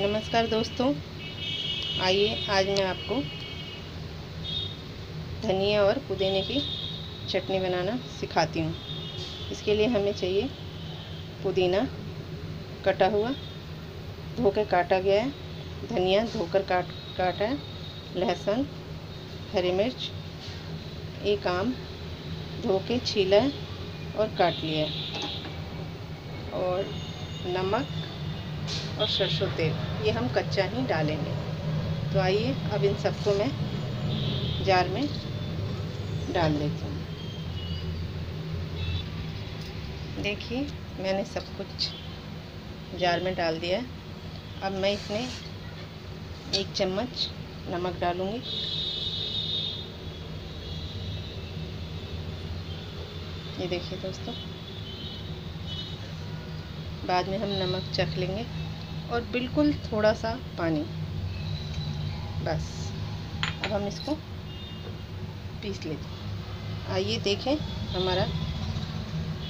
नमस्कार दोस्तों, आइए आज मैं आपको धनिया और पुदीने की चटनी बनाना सिखाती हूँ। इसके लिए हमें चाहिए पुदीना कटा हुआ धो के काटा गया है, धनिया धोकर काट, काटा है, लहसुन, हरी मिर्च, एक आम धो के छीला है और काट लिया है। और नमक और सरसों तेल। ये हम कच्चा ही डालेंगे। तो आइए, अब इन सबको मैं जार में डाल देती हूँ। देखिए, मैंने सब कुछ जार में डाल दिया है। अब मैं इसमें एक चम्मच नमक डालूँगी। ये देखिए दोस्तों। बाद में हम नमक चख लेंगे। और बिल्कुल थोड़ा सा पानी। बस। अब हम इसको पीस लेते आइए देखें, हमारा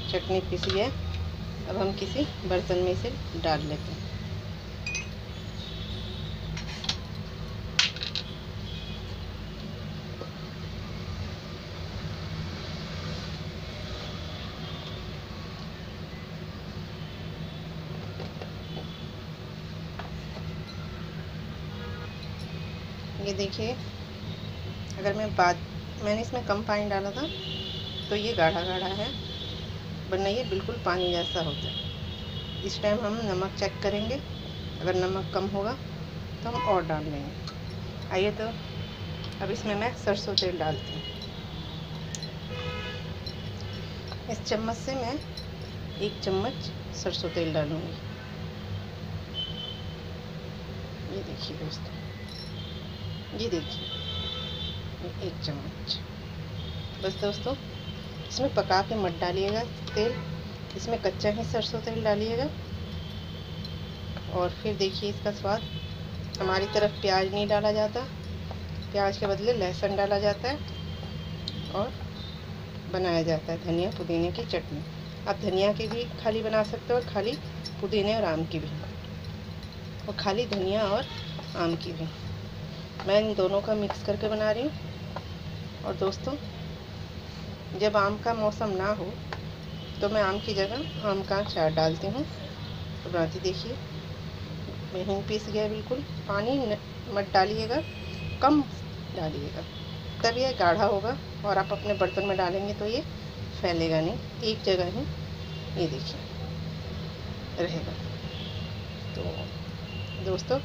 चटनी पीस गया अब हम किसी बर्तन में इसे डाल लेते हैं। ये देखिए, अगर मैं बाद मैंने इसमें कम पानी डाला था तो ये गाढ़ा गाढ़ा है, वरना ये बिल्कुल पानी जैसा होता है। इस टाइम हम नमक चेक करेंगे, अगर नमक कम होगा तो हम और डाल लेंगे आइए तो अब इसमें मैं सरसों तेल डालती हूँ। इस चम्मच से मैं एक चम्मच सरसों तेल डालूँगी। ये देखिए दोस्तों। ये देखिए, एक चम्मच। बस दोस्तों, इसमें पका के मत डालिएगा तेल। इसमें कच्चा ही सरसों तेल डालिएगा। और फिर देखिए इसका स्वाद। हमारी तरफ़ प्याज नहीं डाला जाता। प्याज के बदले लहसुन डाला जाता है और बनाया जाता है धनिया पुदीने की चटनी। आप धनिया की भी खाली बना सकते हो खाली पुदीने और आम की भी। और खाली धनिया और आम की भी। मैं इन दोनों का मिक्स करके बना रही हूँ। और दोस्तों, जब आम का मौसम ना हो तो मैं आम की जगह आम का अचार डालती हूँ। तो बनाती देखिए महीन पीस गया बिल्कुल। पानी मत डालिएगा, कम डालिएगा, तब यह गाढ़ा होगा। और आप अपने बर्तन में डालेंगे तो ये फैलेगा नहीं, एक जगह ही ये देखिए, रहेगा। तो दोस्तों,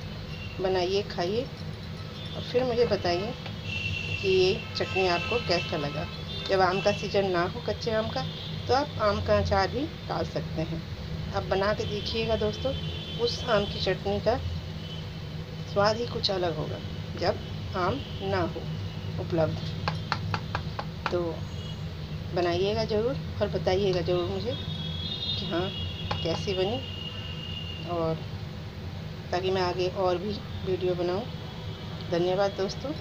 बनाइए, खाइए। और फिर मुझे बताइए कि ये चटनी आपको कैसा लगा? जब आम का सीज़न ना हो कच्चे आम का तो आप आम का अचार भी डाल सकते हैं। अब बना के देखिएगा दोस्तों, उस आम की चटनी का स्वाद ही कुछ अलग होगा, जब आम ना हो उपलब्ध। तो बनाइएगा ज़रूर और बताइएगा ज़रूर मुझे कि हाँ कैसी बनी और ताकि मैं आगे और भी वीडियो बनाऊँ। धन्यवाद दोस्तों।